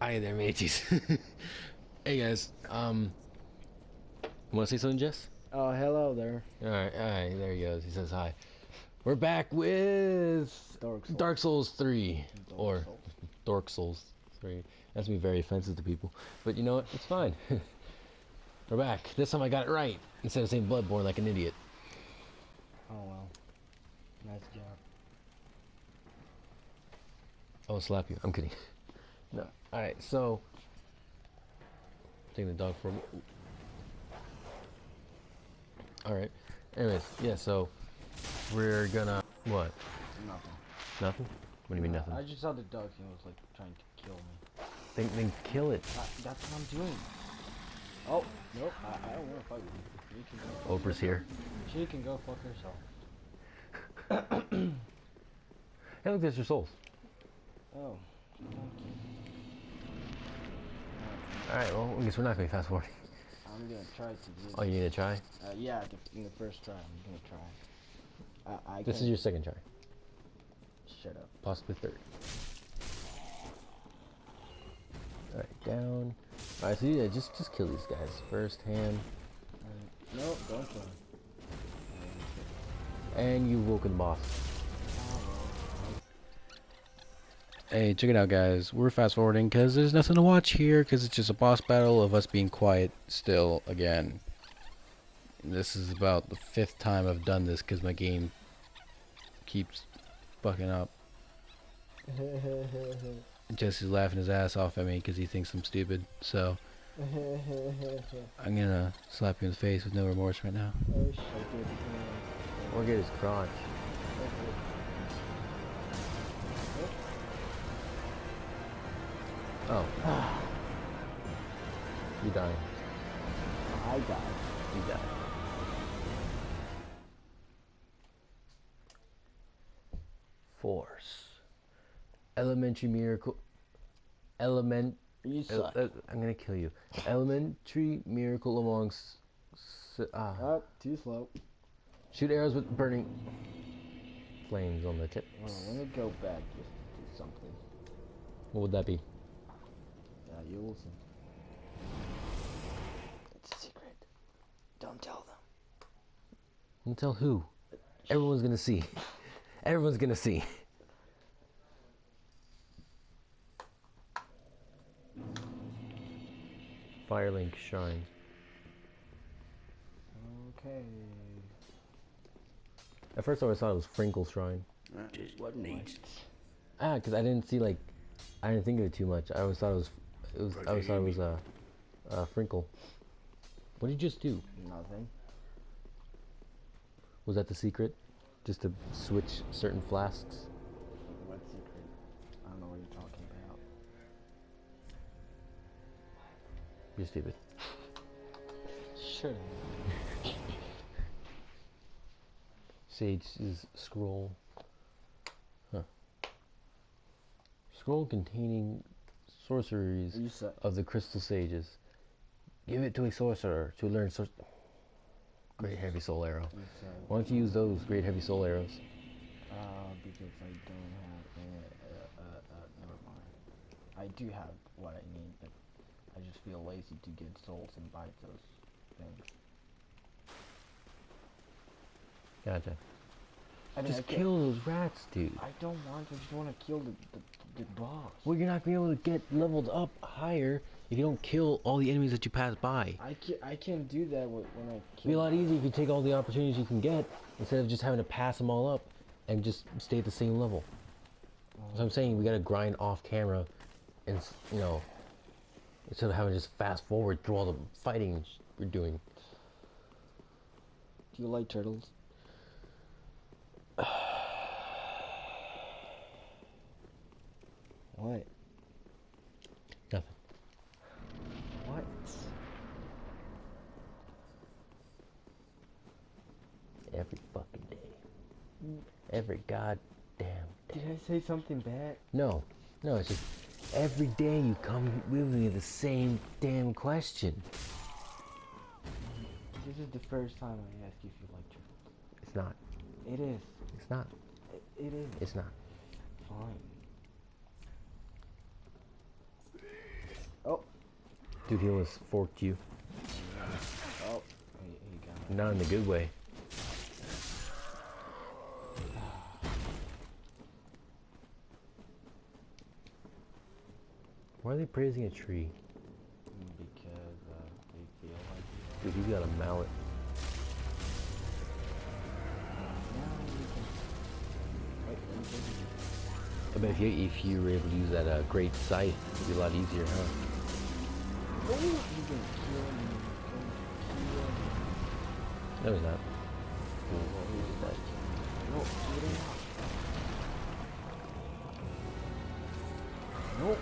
Hi there, mateys. hey guys, um, want to say something, Jess? Oh, hello there. All right, all right, there he goes. He says hi. We're back with Dark Souls. Dark Souls 3 Dark or Souls. Dark Souls 3. That's be very offensive to people, but you know what? It's fine. We're back. This time I got it right instead of saying Bloodborne like an idiot. Oh well. Nice job. I will slap you. I'm kidding. No. All right, so taking the dog for a. All right. Anyways, yeah. So we're gonna what? Nothing. Nothing. What do you mean nothing? I just saw the dog and it was like trying to kill me. Then, then kill it. I, that's what I'm doing. Oh, nope. I, I don't want to fight with you. Can go. fuck Oprah's here. She can go fuck herself. Hey, look, there's your souls. Oh. thank you. All right. Well, I guess we're not gonna be fast forwarding. I'm gonna try to do. Oh, you need to try. Uh, yeah, the- in the first try, I'm gonna try. I, I This is can't- your second try, Shut up. possibly third. All right, down. All right, so yeah, just just kill these guys first hand, Alright. No, don't kill and you woken the boss. Hey, check it out, guys. We're fast forwarding because there's nothing to watch here because it's just a boss battle of us being quiet still again. This is about the fifth time I've done this because my game keeps fucking up. Jesse's laughing his ass off at me because he thinks I'm stupid. So I'm gonna slap you in the face with no remorse right now. Oh, shit. Or get his crotch. Oh. you dying. I died. You died. Force. Elementary miracle. Element. You suck. uh, I'm gonna kill you. Elementary miracle amongst. Ah. Oh, too slow. Shoot arrows with burning flames on the tip. Hold on, let me go back just to do something. What would that be? Yeah, you will see. It's a secret. Don't tell them. And tell who? Everyone's gonna see. Everyone's gonna see. Firelink Shrine. Okay. At first, I always thought it was Frinkle Shrine. Just what needs. Ah, because I didn't see like, I didn't think of it too much. I always thought it was, it was. I always thought it was uh, uh, Frinkle. What did you just do? Nothing. Was that the secret? Just to switch certain flasks? What secret? I don't know what you're talking about. You're stupid. Sure. Sage's scroll. Huh. Scroll containing sorceries of the crystal sages. Give it to a sorcerer to learn sor- Great heavy soul arrow. Why don't you use those great heavy soul arrows? Uh, because I don't have. Uh, uh, uh, never mind. I do have what I need, but I just feel lazy to get souls and buy those things. Gotcha. I mean, Just can't- kill those rats, dude. I don't want to. I just want to kill the, the the boss. Well, you're not gonna be able to get leveled up higher if you don't kill all the enemies that you pass by. I can I can't do that when I It'd be a lot easier if you take all the opportunities you can get instead of just having to pass them all up and just stay at the same level. So I'm saying we gotta grind off camera, and you know, instead of having to just fast forward through all the fighting we're doing. Do you like turtles? what? Nothing. What? Every fucking day. Every goddamn day. Did I say something bad? No, no, it's just every day you come with me the same damn question. This is the first time I ask you if you like turtles. It's not. It is. It's not. It, it is. It's not. fine. Oh, Dude, he almost forked you. oh, he, he got it. Not in a good way. Why are they praising a tree? Because uh, they feel like Dude, you got a mallet. now we can. Wait, let me take it. I bet if you if you were able to use that uh, great sight, it'd be a lot easier, huh? Oh, you can kill me. Going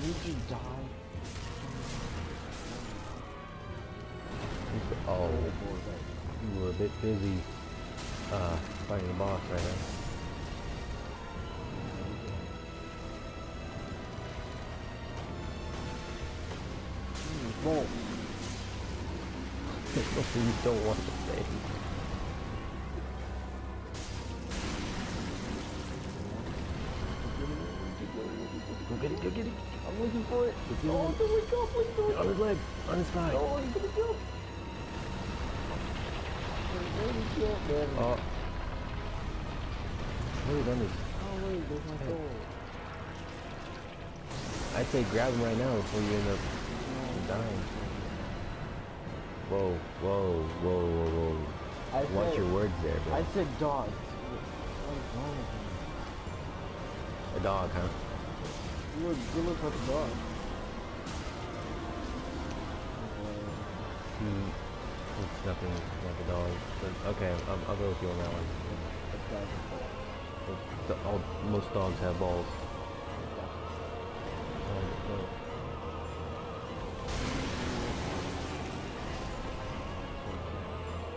Can you just die? Oh, boy, you were a bit busy uh, fighting the boss right now. Boom. you don't want to say. I'm looking for it. It's Oh, him. there we go, please don't. On his leg, on his thigh. Oh, he's gonna jump. Where did he jump, man? Oh. What have you done this? Oh, wait, there's my soul. I'd say grab him right now before you end up dying. Whoa, whoa, whoa, whoa, whoa. I Watch said, your words there, bro. I said dog. What is wrong with you? A dog, huh? You look, look like a dog. He looks nothing like a dog. But okay, I'll, I'll go with you on that one. The, the, all, most dogs have balls. Um.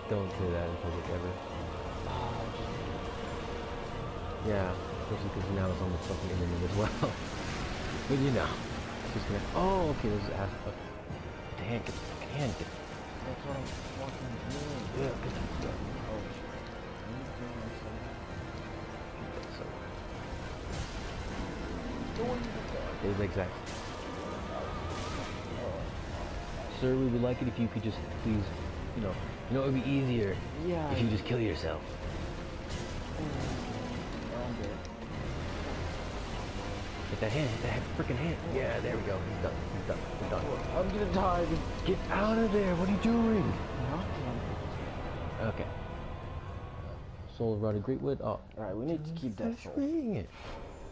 Don't say that in public ever. Yeah, especially because now it's the fucking internet as well. But you know, it's just gonna. Oh, okay, this is ass. Okay. Hand, get the fucking hand, get That's what I'm fucking doing. Yeah, get the. Oh shit. Let me kill myself. So, Don't even die. it- exactly. Sir, we would like it if you could just please, you know, you know, it would be easier Yeah. if you just kill yourself. I'm Hit that hand, hit that freaking hand. Yeah, there we go. He's done. He's done. He's done. I'm gonna die. Get out of there. What are you doing? Okay. Soul of Rotted Greatwood. Oh. Alright, we need to keep that That's soul. ring it.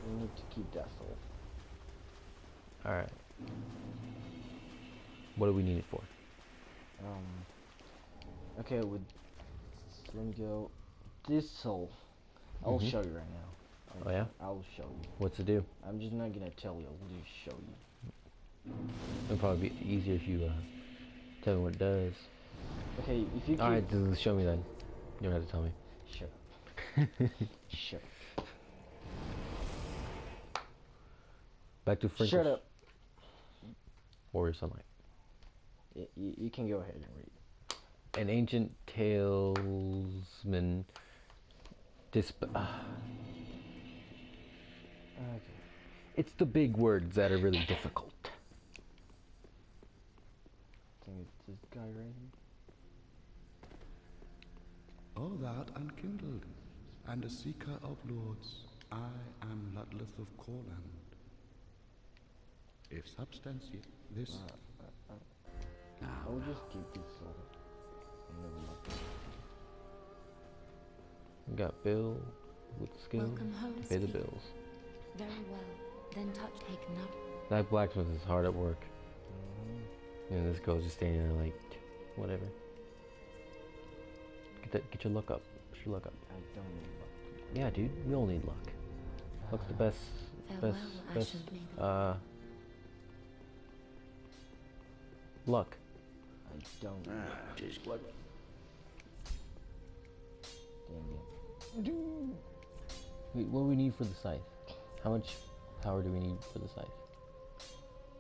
We need to keep that soul. Alright. What do we need it for? Um. Okay, with let me go. This soul, I'll Mhm. show you right now. Oh, yeah? I'll show you. What's it do? I'm just not gonna tell you. I'll just show you. It'll probably be easier if you uh, tell me what it does. Okay, if you. Alright, just show me then. You don't have to tell me. Sure. Sure. Back to Frank. Shut up. Warrior Sunlight. Y- you can go ahead and read. An ancient talisman. Disp- ah, Okay. it's the big words that are really difficult. I think it's this guy right here. All that unkindled, and a seeker of lords, I am Ludleth of Courland. If substantiate this Uh, uh, uh, now, I'll just keep this soul. And then look. We got Bill with skill Welcome home, pay the Ski. bills. Very well. Then touch take no. That blacksmith is hard at work. And this girl's just standing there like, whatever. Get that, get your luck up. Get your luck up. I don't need luck. Yeah, dude, we all need luck. Luck's the best, Farewell, best, best, uh, luck. I don't. need luck. just what Damn it. Wait, what do we need for the scythe? How much power do we need for the scythe?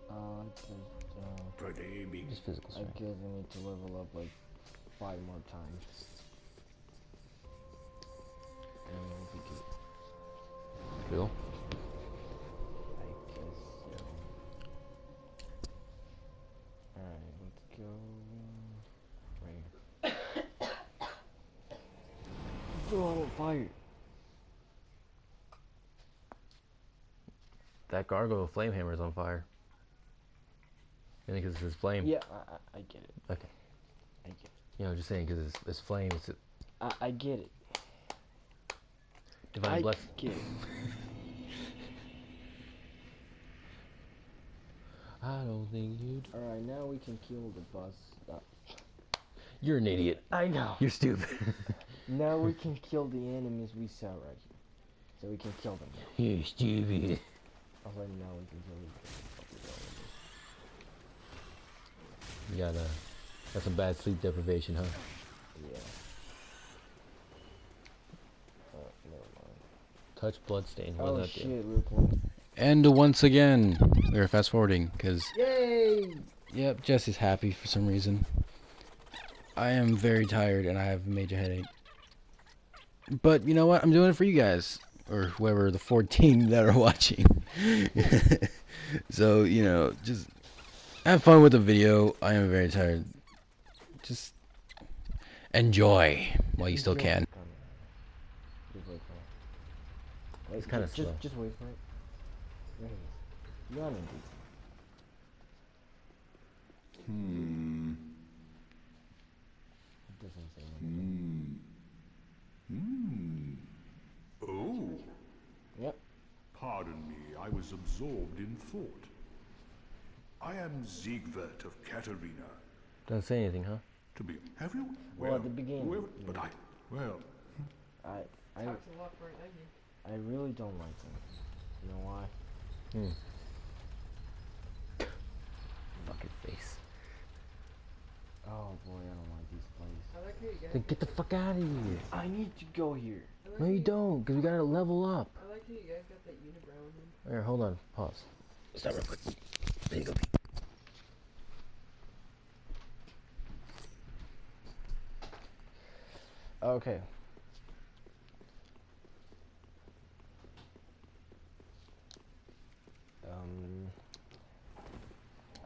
Uh, just, uh, just physical strength. I guess we need to level up like five more times. And we could... Cool. I guess so. Alright, let's go... Right here. Draw a fire! That gargoyle flame hammer is on fire. I think it's his flame. Yeah, I, I, get it. Okay. I get it. You know, just saying because it's, it's flame. It's a I, I get it. divine I blessing. get it. I don't think you. Do. Alright, now we can kill the bus. Uh, You're an idiot. I know. You're stupid. Now we can kill the enemies we saw right here. So we can kill them. You're stupid. I was like, now we can kill them. You got uh, got some bad sleep deprivation, huh? Yeah. Oh, never mind. Touch bloodstain. What Oh shit, do? we were playing. And once again, we're fast forwarding because Yay! yep, Jesse's happy for some reason. I am very tired and I have a major headache. But you know what? I'm doing it for you guys or whoever the 14 that are watching. so you know, just have fun with the video. I am very tired. Just enjoy while you still can. Just wait for it. Wait, It's kinda slow. Just, just wait for it. There he is. You're indeed. Hmm. It doesn't say anything. Hmm. Hmm. Oh. Yep. Pardon me, I was absorbed in thought. I am Siegward of Catarina. Don't say anything, huh? To be. Have you? Well, at the beginning, whoever- yeah. but I. Well, I, I, I really don't like them. You know why? Hmm. Fucking face. Oh boy, I don't like these places. Then get the fuck out of here. I need to go here. No, you don't, because we gotta level up. I like how you guys got that unibrow in Here, hold on. Pause. Stop real quick. There you go. Okay. Um.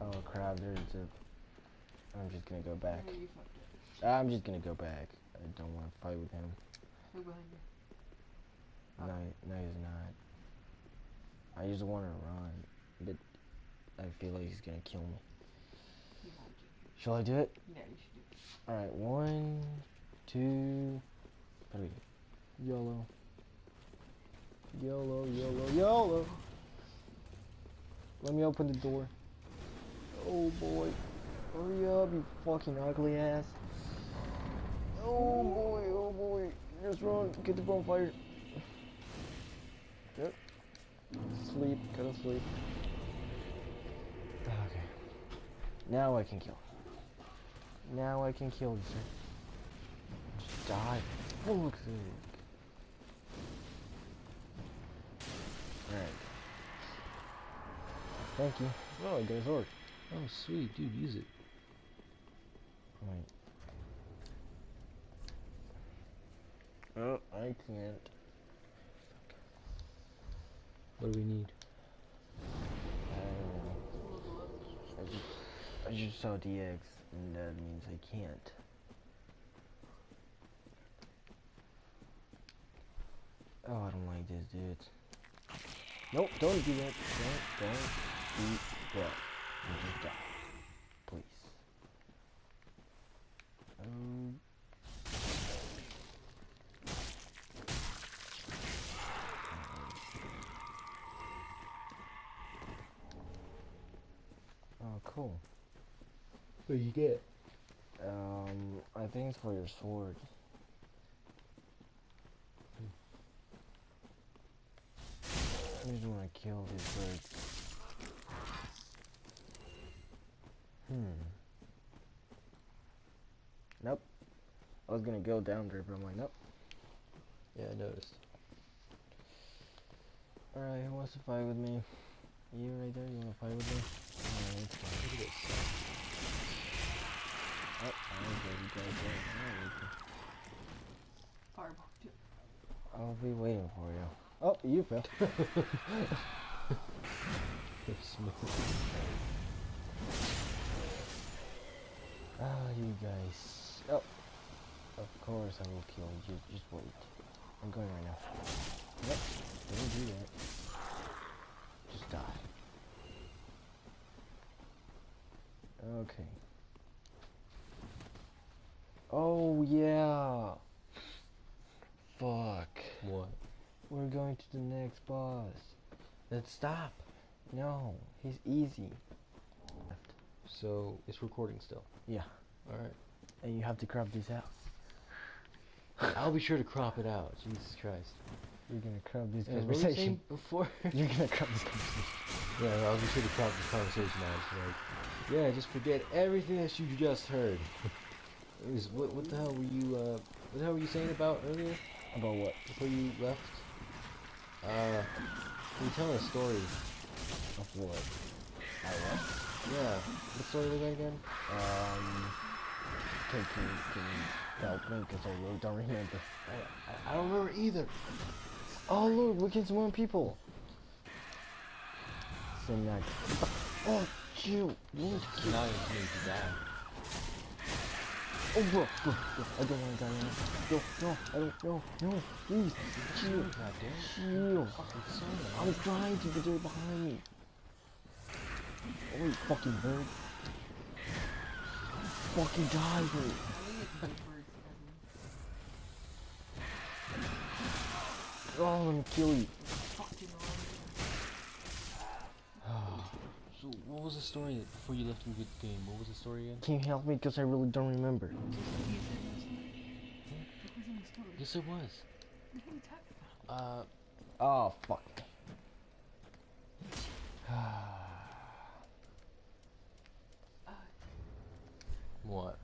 Oh crap! There's a. I'm just gonna go back. You fucked it. I'm just gonna go back. I don't want to fight with him. Who behind you? No, no, he's not. I just want to run, but I feel like he's gonna kill me. He won't you. Shall I do it? Yeah, you should do it. All right, one, two, three. YOLO. YOLO, YOLO, YOLO. Let me open the door. Oh boy. Hurry up, you fucking ugly ass. Oh boy, oh boy. Just run. Get the bonfire. Yep. Sleep. Go to sleep. Ah, okay. Now I can kill. Now I can kill you, sir. Just die. Oh, Fuck sake. Alright. Thank you. Oh, I got a sword. Oh, sweet, dude, use it. Wait. Oh, I can't. What do we need? I, just, saw DX, and that means I can't. Oh, I don't like this, dude. Nope, don't do that. Don't, don't do that. Just die. Please. Um. Oh, cool. What do you get? Um, I think it's for your sword. I just want to kill these birds. Hmm. Nope. I was gonna go down there, but I'm like, nope. Yeah, I noticed. Alright, who wants to fight with me? You right there, you wanna fight with me? Alright, let's. Look at this. Oh, I care, you guys go. Alright. Fireball. too. I'll be waiting for you. Oh, you fell. Ah, you guys. Oh, of course I will kill you. Just wait. I'm going right now. Yep. Don't do that. Just die. Okay. Oh yeah. Fuck. What? We're going to the next boss. Let's stop. No, he's easy. So it's recording still. Yeah. All right. And you have to crop this out. I'll be sure to crop it out. Jesus Christ. You're gonna crop this Yeah, what were you conversation. before? You're gonna crop this conversation. yeah, I'll be sure to crop this conversation out. Like, yeah, just forget everything that you just heard. It was, what, what the hell were you? Uh, what the hell were you saying about earlier? About what? Before you left? Uh, you telling a story. Of what? I what? Yeah. What story was that again? Um. Can, can, can you help me? Because I really don't remember. I, I, I don't remember either. Oh, look, we can summon people. So next. Oh. You need to. Now you're going to die. Oh, bro, bro, bro. I don't want to die right. No, no, I don't, no, no. Please, chill, chill. I'm trying to, but they're behind me. Oh, you fucking bird. Fucking die, bro. Oh, let me kill you. Fucking So what was the story before you left the good game? What was the story again? Can you help me? Because I really don't remember. That wasn't a story. Yes, it was. What are you talking about? Uh, Oh, fuck. what?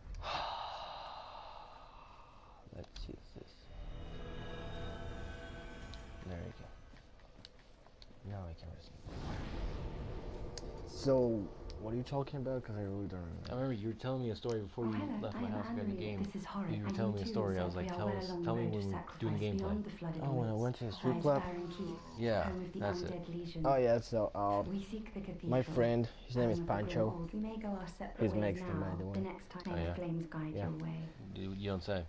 So, what are you talking about? Because I really don't remember. I remember. remember you were telling me a story before you Oh, hello, left my I'm house to go to the game. This is horrid. You were telling me a story. I was like, tell us, tell me when we're doing sacrifice gameplay. the flooded Oh, when I went to the strip club? Yeah, home of the that's it. undead. Oh, yeah, so, uh, We seek the my friend, his name is Home of the Pancho. We may go our separate He's ways Mexican, by now. the way. The next time Oh, yeah. flames guide Yeah. your way. You, you don't say.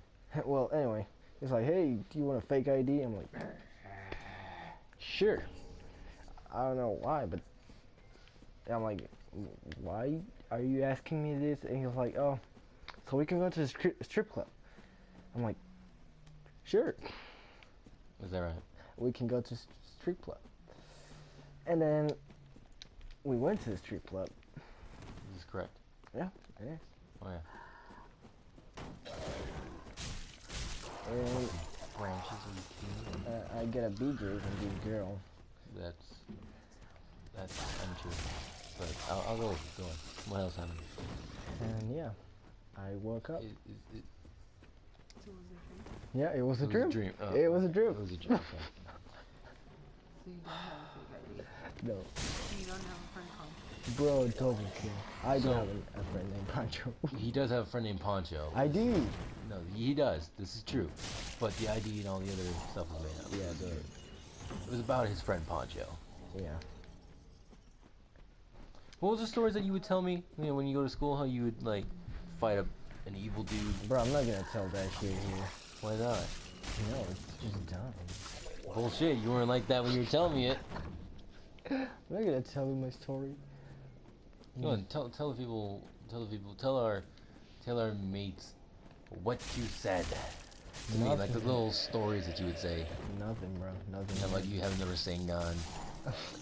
well, anyway, he's like, hey, do you want a fake ID? I'm like, sure. I don't know why, but I'm like, why are you asking me this? And he was like, oh, so we can go to the strip, strip club. I'm like, sure, Is that right? we can go to strip club. And then we went to the strip club. This is correct. Yeah, it is. Oh yeah. And Branches are you kidding me? uh, I get a B grade and B girl. That's that's untrue. But I'll, I'll go with it. Go on. What else happened? And yeah, I woke up. It, it, it, So was it a dream? Yeah, it was a it dream. Was a dream. Oh, It was a dream. It was a dream. okay. So you don't have a fake ID. No, So you don't have a friend called. bro, it doesn't care. I do So- have a, a friend named Pancho. he does have a friend named Poncho. I do. No, he does. This is true. But the ID and all the other stuff was made up. Yeah, the It was about his friend Poncho. yeah. What was the stories that you would tell me? You know, when you go to school, how you would like fight a, an evil dude. Bro, I'm not gonna tell that shit here. Why not? No, it's just dumb. Bullshit. You weren't like that when you were telling me it. I'm not gonna tell you my story. Go on, tell tell the people, tell the people, tell our, tell our mates what you said. To me, like the little stories that you would say. Nothing, bro. Nothing. And like you having the Rasengan,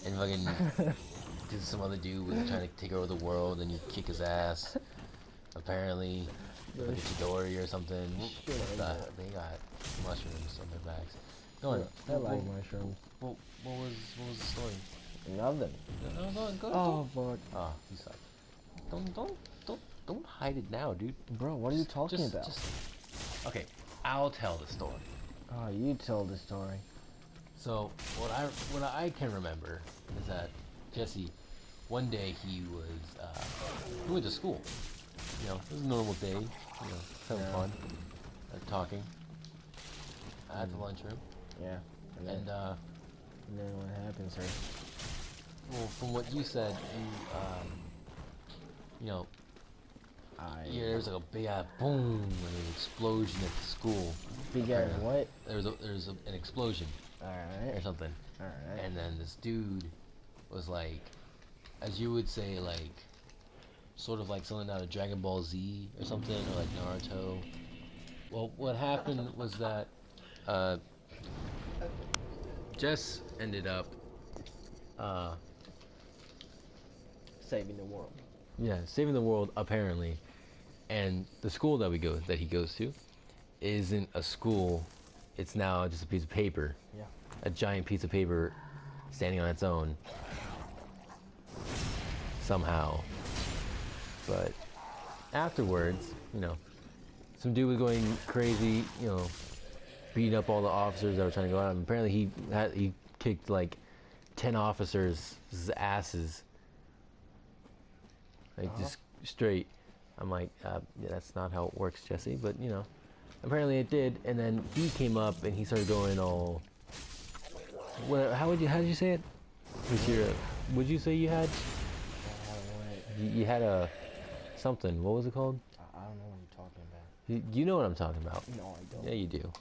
and fucking did some other dude was trying to take over the world, and you kick his ass. Apparently, like a Chidori or something. Shit the- they got mushrooms on their backs. Go on. I like mushrooms. what, what was what was the story? Nothing. No, no, go, go, Oh fuck, ah, Oh, you suck. Don't don't don't don't hide it now, dude. bro. What are you talking Just- about? just- okay, I'll tell the story. Oh, you told the story. So what I what I can remember is that Jesse, one day he was uh, he went to school. You know, it was a normal day. You know, having Yeah. fun, uh, talking at the lunchroom, Yeah. And then, and uh, and then what happened, sir? well, from what you said, you um, you know, I Yeah, there was like a big ass boom and an explosion at the school. big ass what? There was a, there was a, an explosion All or something, all right. and then this dude was like, as you would say, like sort of like something out of Dragon Ball Z or something, or like Naruto. Well, what happened was that uh, Jess ended up, uh, Saving the world. yeah, saving the world apparently, and the school that we go that he goes to isn't a school. It's now just a piece of paper. Yeah. A giant piece of paper standing on its own. Somehow. But afterwards, you know, some dude was going crazy, you know, beating up all the officers that were trying to go out. And apparently he had he kicked like ten officers' asses. Like Uh-huh. just straight. I'm like, uh, yeah, that's not how it works, Jesse. But you know, apparently it did. And then he came up and he started going all. What? How would you? How did you say it? Was your? Would you say you had? I don't know You, you had a something. What was it called? I, I don't know what you're talking about. You, you know what I'm talking about. No, I don't. Yeah, you do.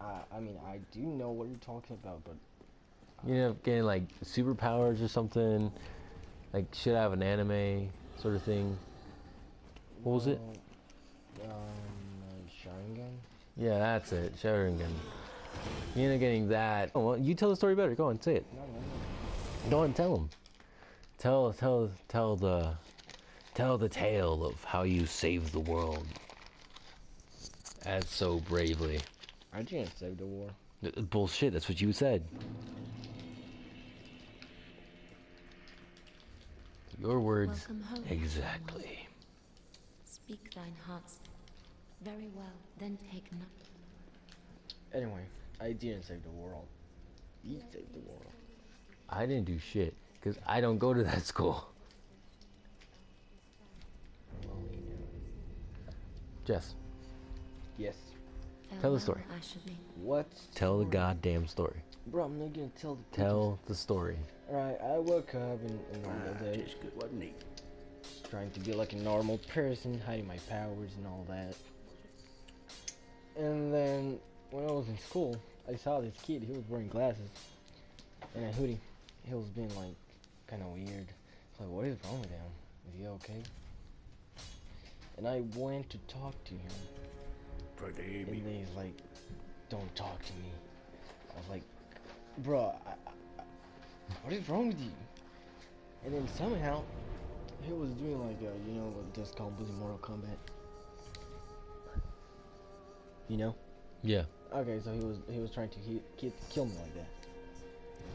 I, I mean, I do know what you're talking about, but You know, getting like superpowers or something. Like should I have an anime sort of thing. What was it? Um, uh, Sharingan. Yeah, that's it. Sharingan. You end up getting that. Oh, well, you tell the story better. Go on, say it. No, no, no. Go on, tell them. Tell, tell, tell the, tell the tale of how you saved the world. As so bravely. I didn't save the war. Bullshit. That's what you said. Your words. Welcome home. Exactly. Speak thine heart's. Very well, then take note. Anyway, I didn't save the world. You saved the world. I didn't do shit because I don't go to that school. Well, he knew. Jess, Yes. Tell the story. Ashley. What? tell the story? goddamn story. Bro, I'm not gonna tell the Tell the story. Alright, I woke up in a ah, normal day, Tastes good, wasn't he? trying to be like a normal person, hiding my powers and all that. And then, when I was in school, I saw this kid, he was wearing glasses and a hoodie. He was being like, kind of weird. It's like, what is wrong with him? Is he okay? And I went to talk to him. Forgive And then me. he's like, "Don't talk to me." I was like, "Bro, I, I, I- what is wrong with you?" And then somehow, he was doing like, uh, you know, what called combos in Mortal Kombat. You know? Yeah. Okay, so he was he was trying to hit, hit, kill me like that.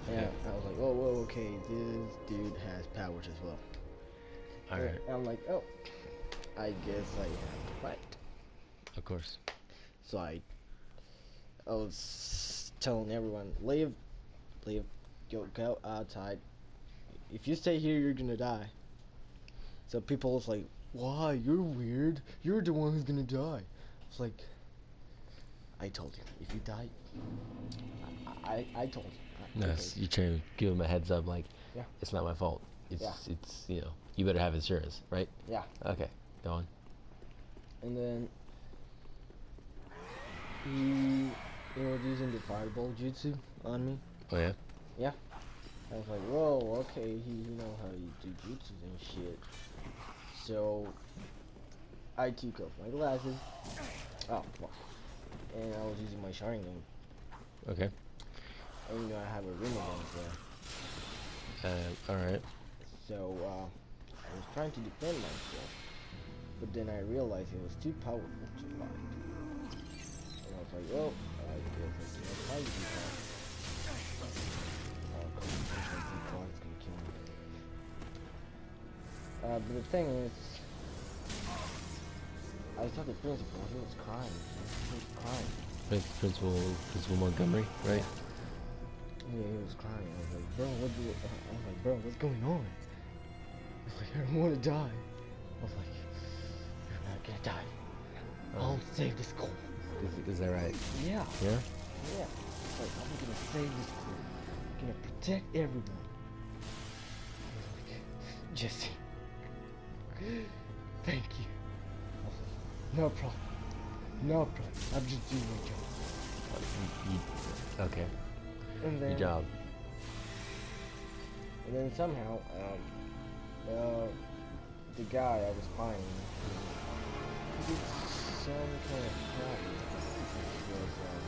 And I was like, "Oh, whoa, okay, this dude has powers as well." All right. I'm like, "Oh, I guess I have to fight." Of course. So I, I was telling everyone, leave, leave, go, go outside. If you stay here, you're gonna die. So people was like, why? You're weird. You're the one who's gonna die. It's like, I told you, if you die, I, I, I told you. Yes. you. You trying to give him a heads up, like, Yeah. it's not my fault. It's Yeah. it's you know you better have insurance, right? Yeah. Okay. Go on. And then he, he was using the fireball jutsu on me. Oh yeah. Yeah. I was like, whoa, okay, he, he know how you do jutsu and shit. So, I took off my glasses. Oh, fuck. And I was using my Sharingan. Okay. And you know, I have a room Rinnegan there. Uh, all right. So, uh, I was trying to defend myself. But then I realized it was too powerful to fight. And I was like, well, I guess I can't fight you guys. Uh, 'cause if I push my default, it's gonna kill me. Uh, but the thing is, I saw the principal, he was crying. He was crying. Prin- Principal Principal Montgomery, right? Yeah, he was crying. I was like, bro, what do I was like, bro, what's going on? He's like, I don't want to die. I was like, you're not gonna die. Oh. I'll save the school. Is, is that right? Yeah, Yeah. yeah. Like, I'm gonna save the school. I'm gonna protect everyone. I was like, Jesse, thank you. No problem. No problem. I'm just doing my job. Uh, okay. And then, Good job. And then somehow, um, uh, the guy I was buying, he did some kind of which was, um,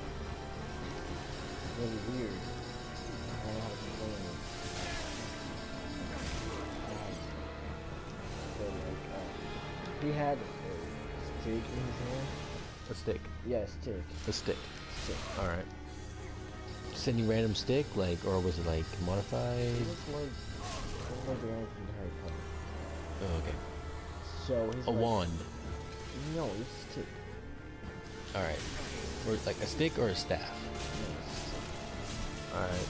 really weird. I don't know how to explain it. Um, so like, uh, he had a stick in his hand. A stick. Yeah, a stick. A stick. Stick. All Any random stick, like, or was it like modified? It was like, it was like the one from Harry Potter. Oh, okay. So he's A like, wand. No, it's a stick. All right. Or like a stick or a staff. No, it's a stick. All right.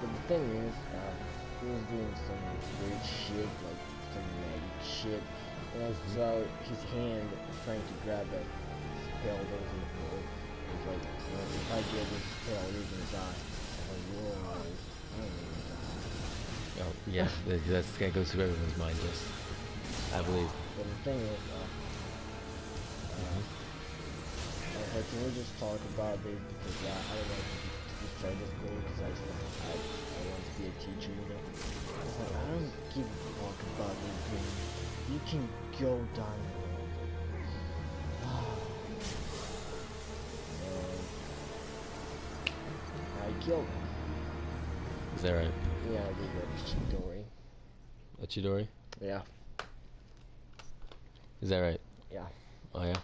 But the thing is, um, he was doing some weird shit, like some magic shit. And I saw his hand trying to grab a spell that was in the floor. It was like, know, if I get this you're gonna die. Like, whoa, I don't gonna die. Oh, yeah. that- that's that goes through everyone's mind. Yes. I believe. But the thing is, uh, uh, I was like, can we just talk about this because uh, I don't like to destroy this school because I, I, I want to be a teacher, you know. I like, I don't give a fuck about this game. You can go down killed him. Is that right? Yeah, I did that Chidori. A Chidori? Yeah, Is that right? yeah. Oh yeah.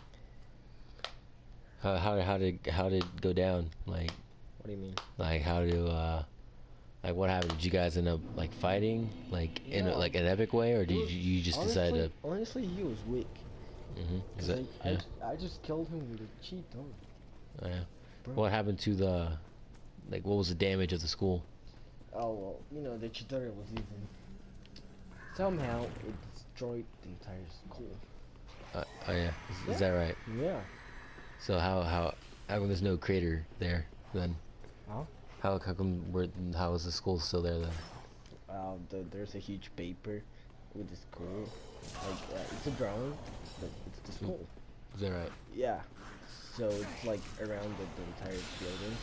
How how how did how did it go down? Like What do you mean? like how do uh like what happened? Did you guys end up like fighting like in a, like an epic way, or did Well, you, you just honestly, decide to? Honestly, he was weak. Mm-hmm. Is that I, yeah? I, I just killed him with a cheat dog. Oh, yeah. Bro. What happened to the like? What was the damage of the school? Oh well, you know the tutorial was even. Somehow it destroyed the entire school. Uh, oh yeah. Is, is that right? Yeah. So how how how come there's no crater there then? Huh? How how come we're how is the school still there then? Uh, the, there's a huge paper with the school. Like uh, it's a drawing, but it's the Hmm. school. Is that right? Yeah. So it's like around the, the entire building,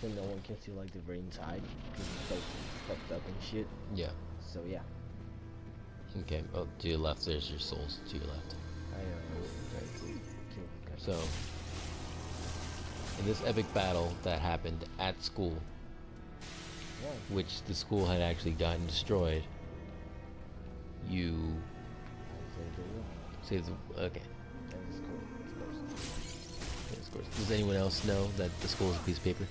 so no one can see like the very inside because it's so fucked up and shit. Yeah. So yeah. Okay. Oh, to your left, there's your souls. To your left. I tried to kill the guy. So, in this epic battle that happened at school, Yeah. which the school had actually gotten destroyed, you I saved the world. Okay. And the school. Of course. yes, of course. Does anyone else know that the school is a piece of paper?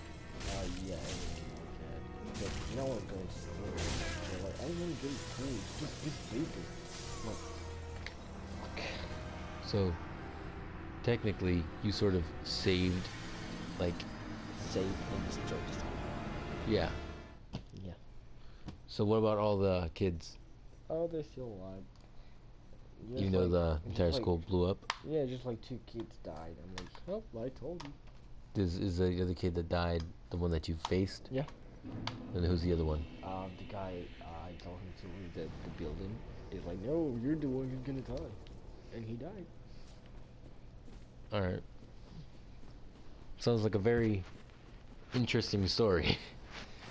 Uh, yeah, everyone knows that. But no one goes to school. Like, I want to go to school. It's just this paper. Like, So, technically, you sort of saved, like, Saved and destroy the yeah. Yeah. So what about all the kids? Oh, they're still alive. Just Even though like- the just entire like- school blew up, Yeah, just like two kids died. I'm like, oh, I told you. Is is the other kid that died the one that you faced? Yeah. And who's the other one? Um, the guy uh, I told him to leave the, the building is like, no, you're the one who's gonna die. And he died. All right. Sounds like a very interesting story.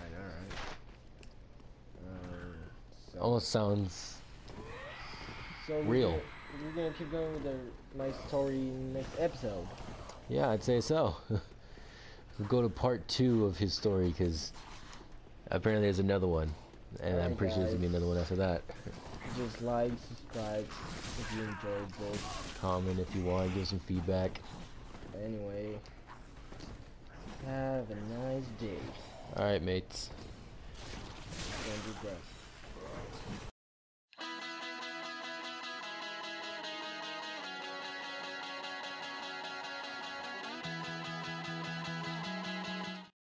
I know, right? Um, so, Almost sounds so we're real. Gonna, we're gonna keep going with the, my story next episode. Yeah, I'd say so. we'll go to part two of his story because apparently there's another one, and I'm Alright, pretty sure there's gonna be another one after that. Just like, subscribe if you enjoyed this. Comment if you want, give some feedback. Anyway, have a nice day. All right, mates. And be blessed.